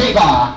这个啊